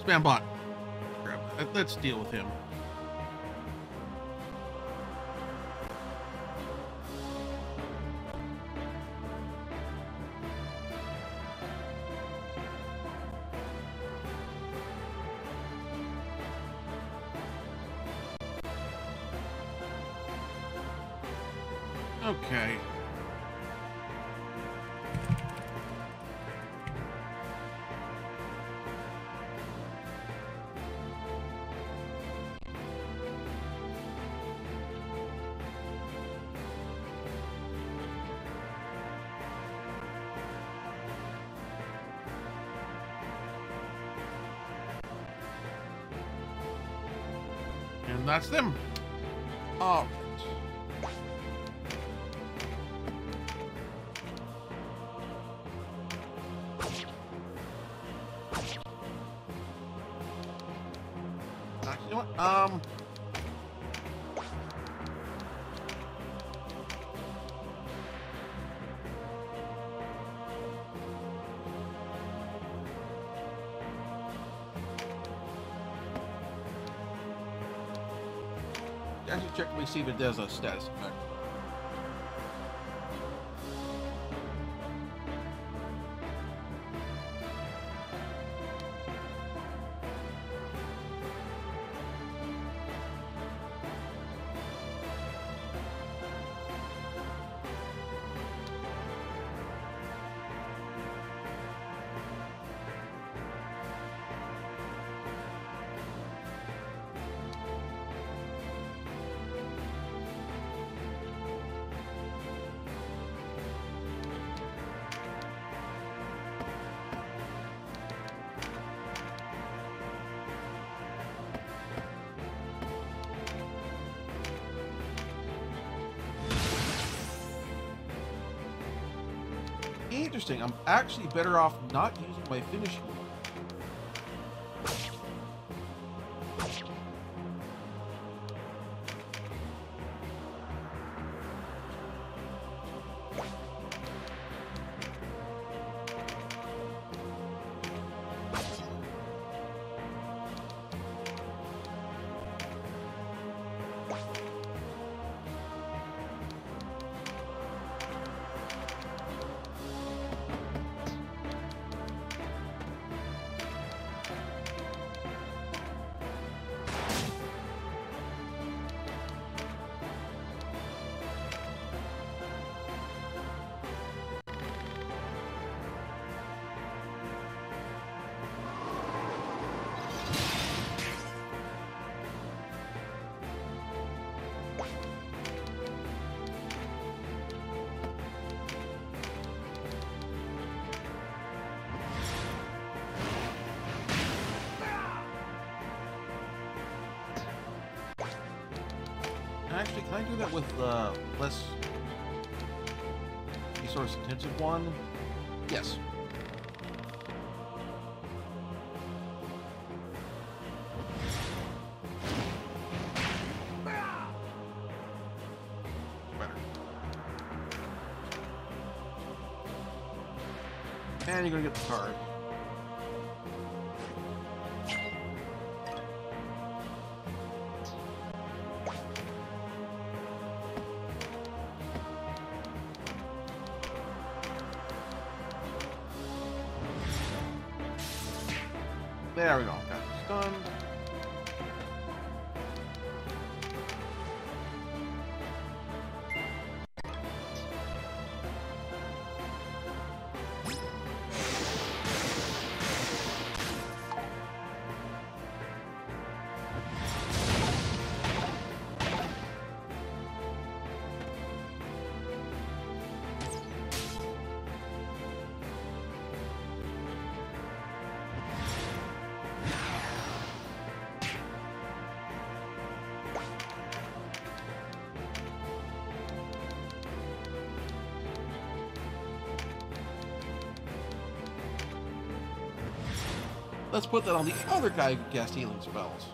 Ah, oh, spam bot. Let's deal with him. Okay. And that's them. All right. Actually, check me see if it does a status effect. Interesting. I'm actually better off not using my finishing. Do that with uh, less resource intensive one? Yes. Better. And you're gonna get the card. Stunned. Let's put that on the other guy who cast healing spells.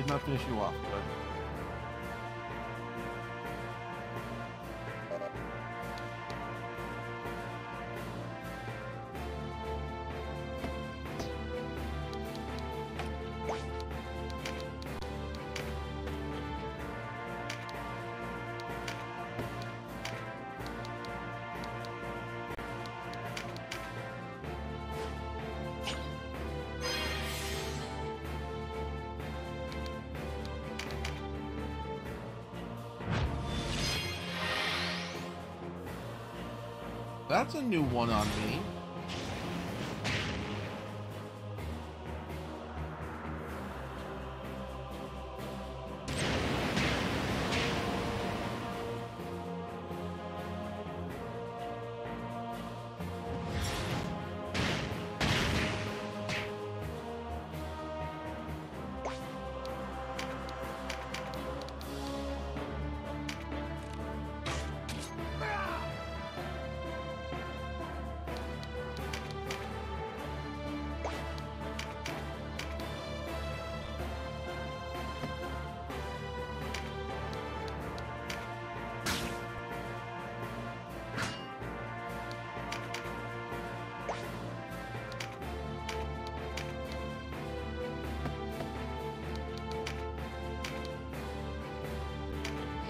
Did not finish you off, but That's a new one on me.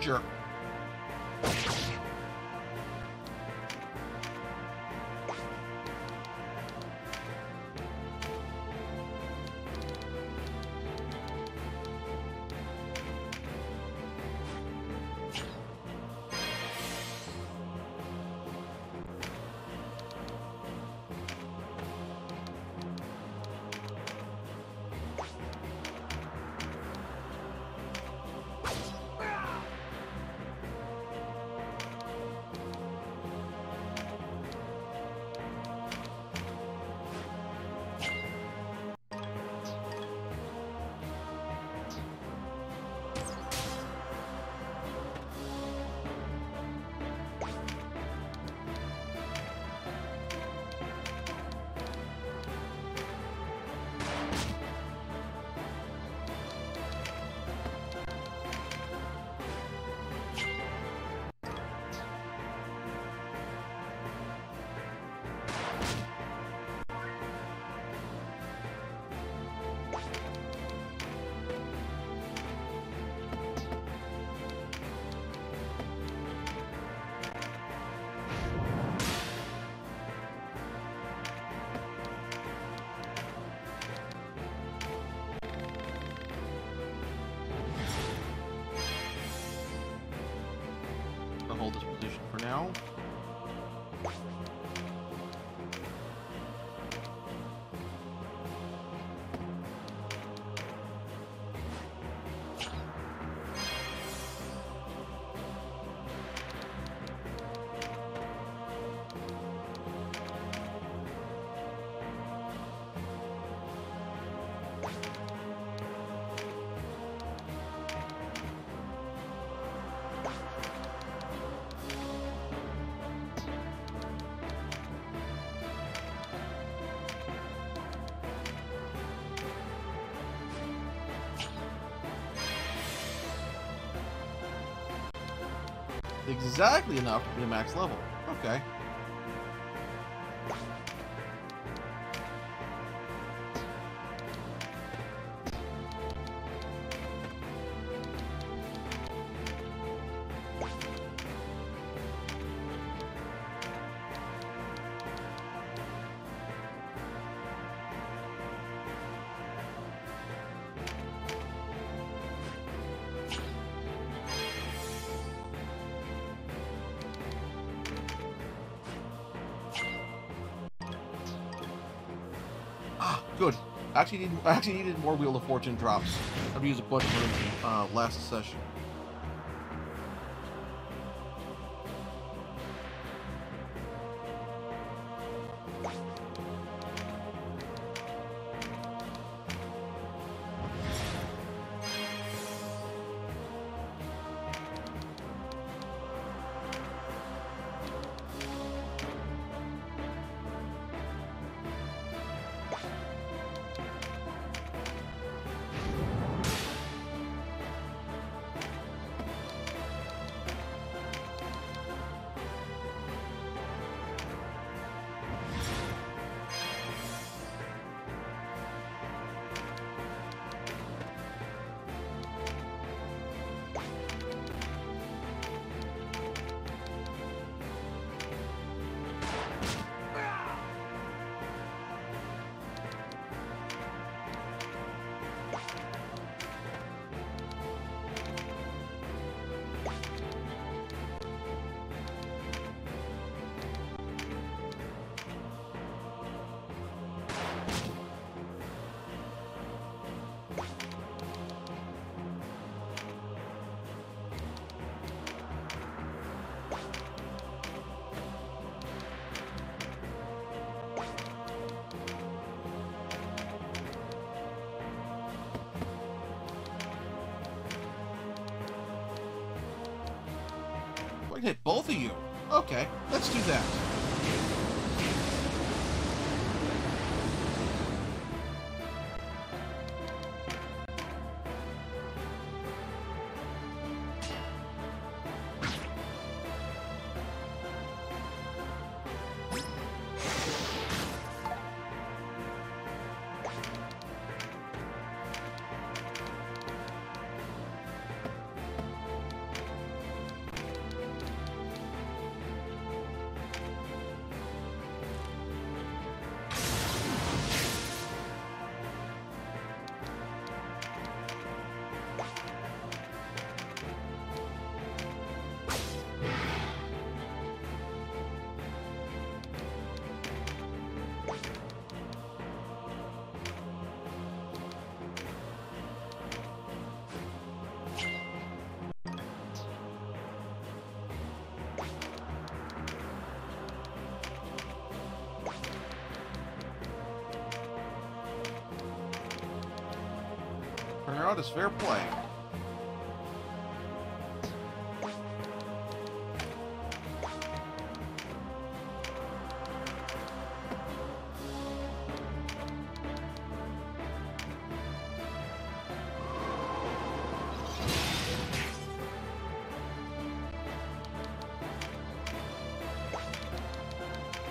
Sure. Position for now. Exactly enough to be a max level. Okay. Good. I actually need I actually needed more Wheel of Fortune drops. I've used a bunch of them uh, last session. Hit both of you. Okay, let's do that. Around is fair play.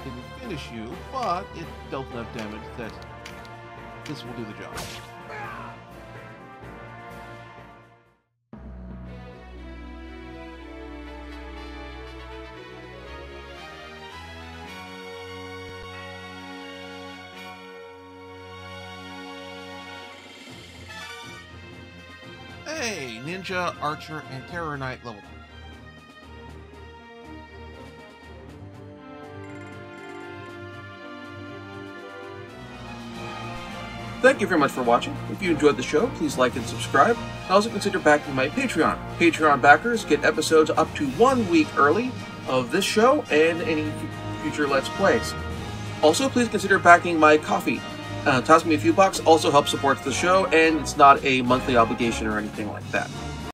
Didn't finish you, but it dealt enough damage that this will do the job. Hey, Ninja, Archer, and Terror Knight level. Thank you very much for watching. If you enjoyed the show, please like and subscribe. And also consider backing my Patreon. Patreon backers get episodes up to one week early of this show and any future Let's Plays. Also, please consider backing my coffee. Uh, toss me a few bucks also helps support the show, and it's not a monthly obligation or anything like that.